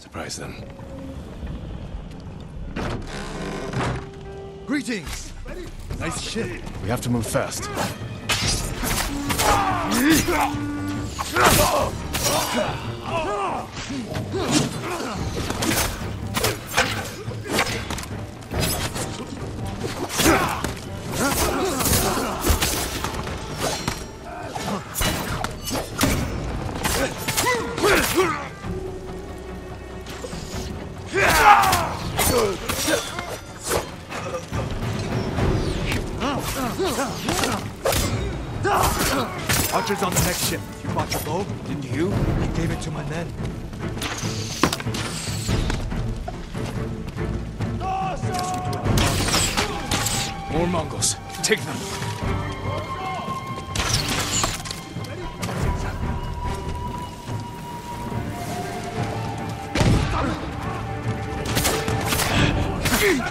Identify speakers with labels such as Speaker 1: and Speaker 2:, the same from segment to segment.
Speaker 1: Surprise them.
Speaker 2: Greetings! Nice ship.
Speaker 1: We have to move fast.
Speaker 2: Archer's on the next ship. You bought your bow, didn't you? I gave it to my men.
Speaker 1: More Mongols. Take them.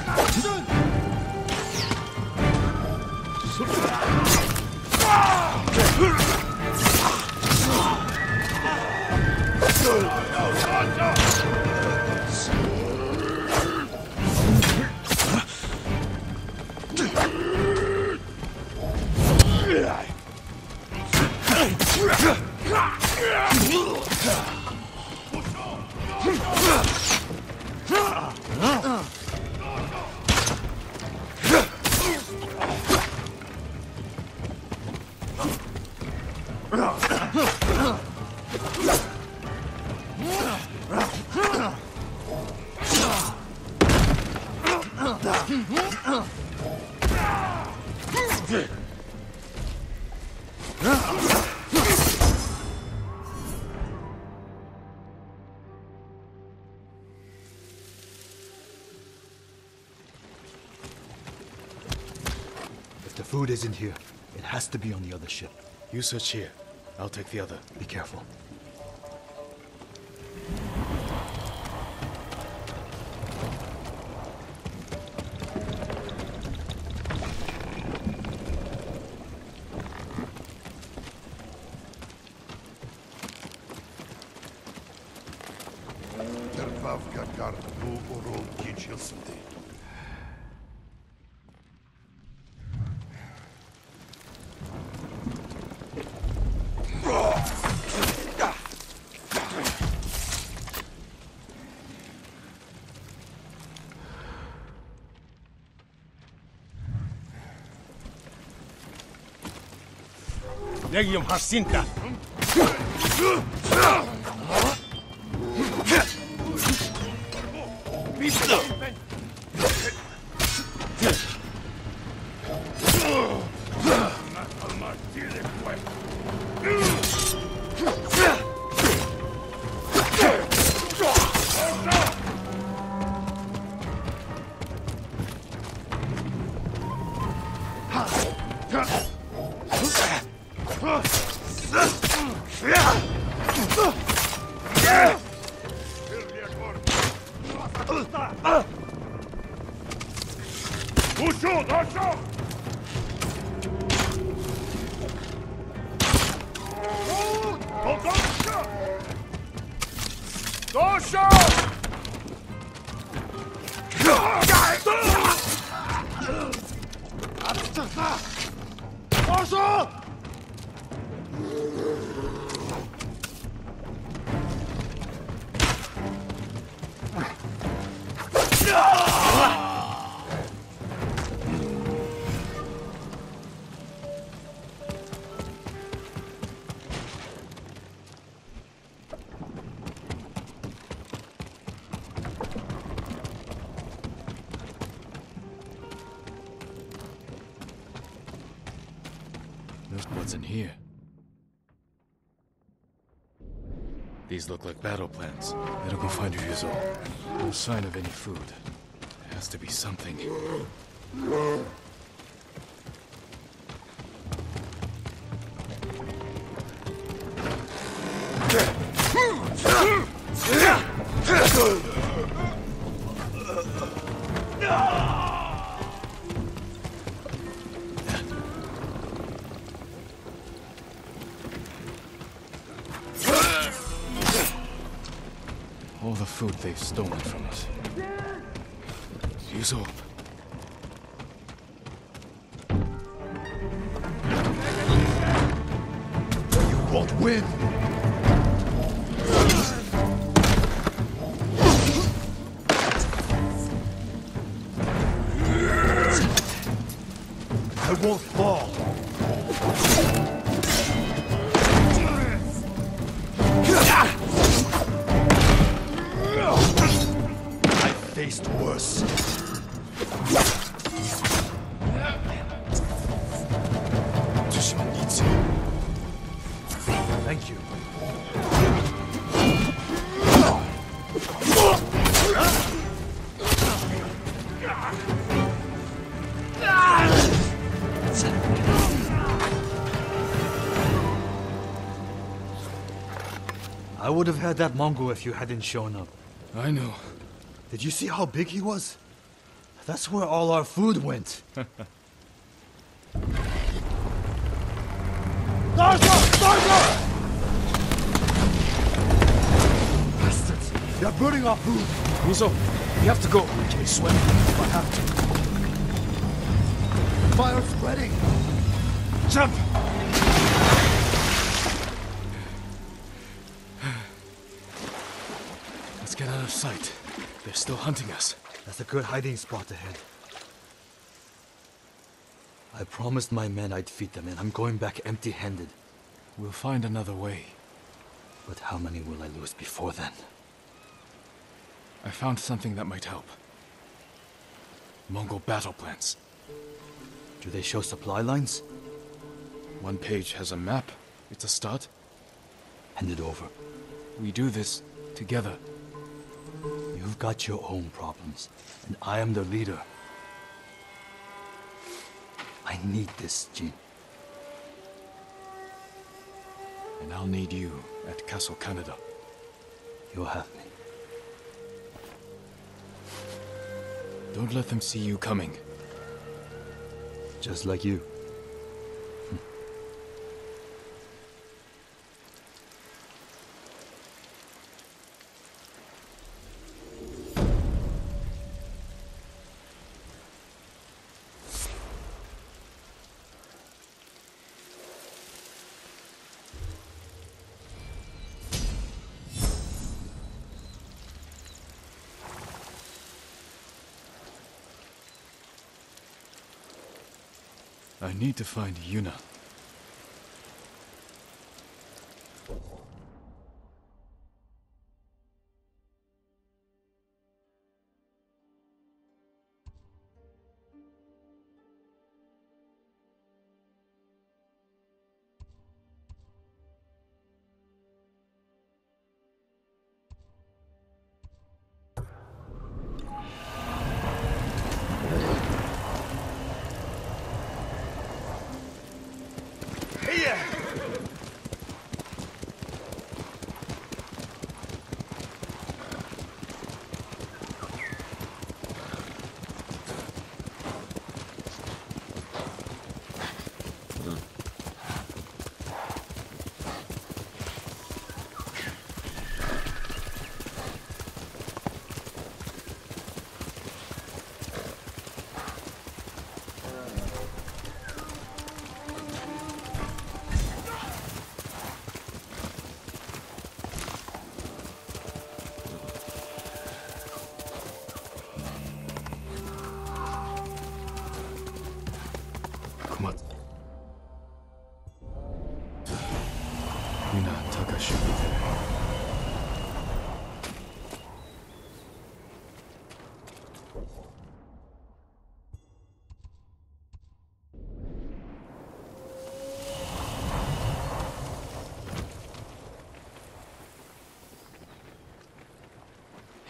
Speaker 2: If food isn't here, it has to be on the other ship.
Speaker 1: You search here. I'll take the other.
Speaker 2: Be careful.
Speaker 3: Krvavka kartu Яг юм
Speaker 4: харсын та.
Speaker 3: Бист. 杀杀杀杀
Speaker 1: plans in here? These look like battle plans. Better go find Ryuzo. No sign of any food. There has to be something. they've stolen from us. Ryuzo.
Speaker 2: You won't win! I won't fall!
Speaker 1: Tsushima needs you.
Speaker 2: Thank you. I would have had that Mongol if you hadn't shown up.
Speaker 1: I know.
Speaker 2: Did you see how big he was? That's where all our food went. Darza! Darza! Bastards! They're burning our food!
Speaker 1: Ryuzo, we have to go.
Speaker 2: Okay, swim. If I have to. Fire spreading! Jump!
Speaker 1: Let's get out of sight. They're still hunting us.
Speaker 2: That's a good hiding spot ahead. I promised my men I'd feed them, and I'm going back empty-handed.
Speaker 1: We'll find another way.
Speaker 2: But how many will I lose before then?
Speaker 1: I found something that might help. Mongol battle plans.
Speaker 2: Do they show supply lines?
Speaker 1: One page has a map. It's a start.
Speaker 2: Hand it over.
Speaker 1: We do this together.
Speaker 2: You've got your own problems, and I am the leader. I need this, Jin.
Speaker 1: And I'll need you at Castle Kaneda.
Speaker 2: You'll have me.
Speaker 1: Don't let them see you coming.
Speaker 2: Just like you.
Speaker 1: I need to find Yuna.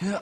Speaker 1: Yeah.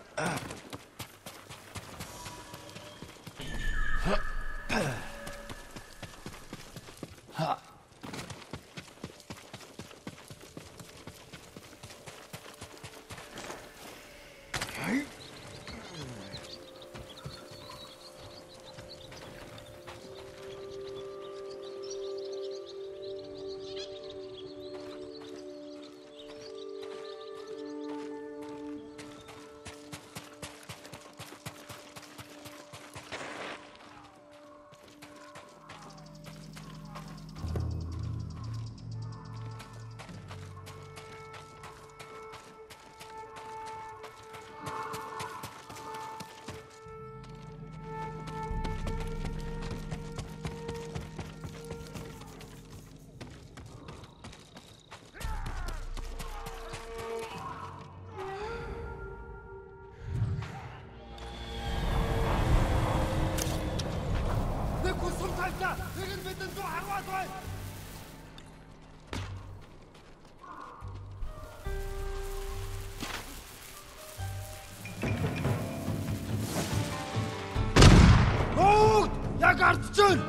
Speaker 3: Garsten!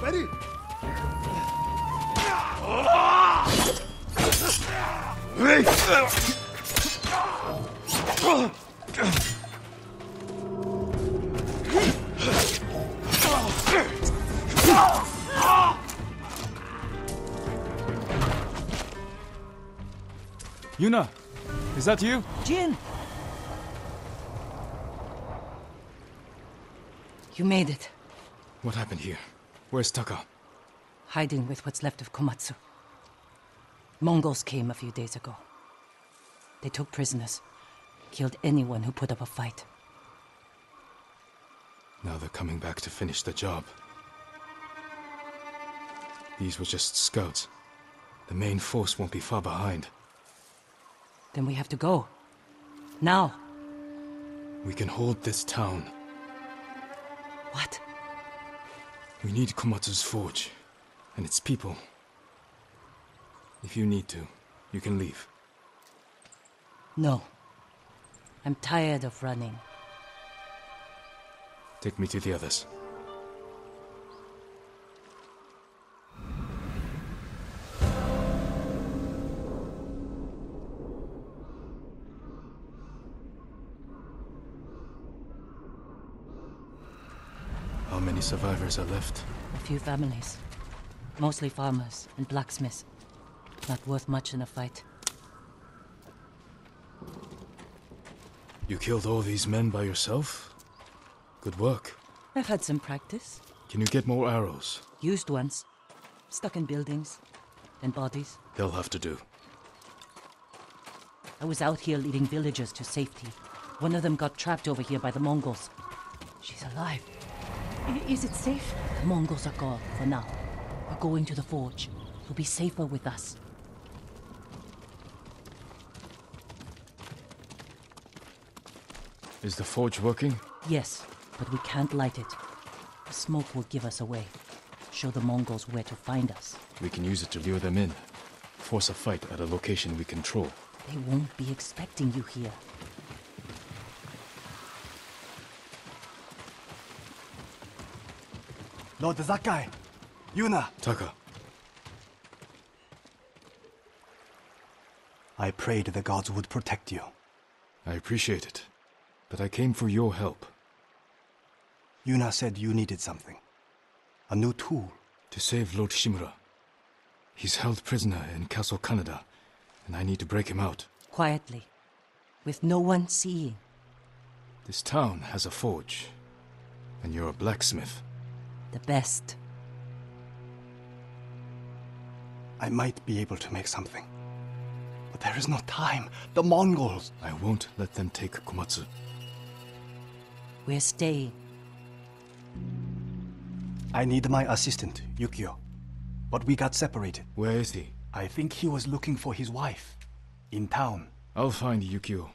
Speaker 3: Betty! Hey!
Speaker 1: Yuna, is that you?
Speaker 5: Jin! You made it.
Speaker 1: What happened here? Where's Taka?
Speaker 5: Hiding with what's left of Komatsu. Mongols came a few days ago. They took prisoners, killed anyone who put up a fight.
Speaker 1: Now they're coming back to finish the job. These were just scouts. The main force won't be far behind.
Speaker 5: Then we have to go. Now.
Speaker 1: We can hold this town.
Speaker 5: What?
Speaker 1: We need Komatsu's forge and its people. If you need to, you can leave.
Speaker 5: No. I'm tired of running.
Speaker 1: Take me to the others. Many survivors are left?
Speaker 5: A few families. Mostly farmers and blacksmiths. Not worth much in a fight.
Speaker 1: You killed all these men by yourself? Good work.
Speaker 5: I've had some practice.
Speaker 1: Can you get more arrows?
Speaker 5: Used ones. Stuck in buildings. And bodies.
Speaker 1: They'll have to do.
Speaker 5: I was out here leading villagers to safety. One of them got trapped over here by the Mongols. She's alive.
Speaker 6: I- Is it safe?
Speaker 5: The Mongols are gone for now. We're going to the forge. You'll be safer with us.
Speaker 1: Is the forge working?
Speaker 5: Yes, but we can't light it. The smoke will give us away. Show the Mongols where to find us.
Speaker 1: We can use it to lure them in. Force a fight at a location we control.
Speaker 5: They won't be expecting you here.
Speaker 3: Lord Sakai! Yuna!
Speaker 1: Taka,
Speaker 3: I prayed the gods would protect you.
Speaker 1: I appreciate it. But I came for your help.
Speaker 3: Yuna said you needed something. A new tool.
Speaker 1: To save Lord Shimura. He's held prisoner in Castle Kaneda, and I need to break him out.
Speaker 5: Quietly. With no one seeing.
Speaker 1: This town has a forge. And you're a blacksmith.
Speaker 5: The best.
Speaker 3: I might be able to make something. But there is no time. The Mongols.
Speaker 1: I won't let them take Komatsu.
Speaker 5: We're staying.
Speaker 3: I need my assistant, Yukio. But we got separated.
Speaker 1: Where is he?
Speaker 3: I think he was looking for his wife. In town.
Speaker 1: I'll find Yukio.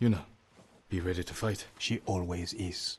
Speaker 1: Yuna, be ready to fight.
Speaker 3: She always is.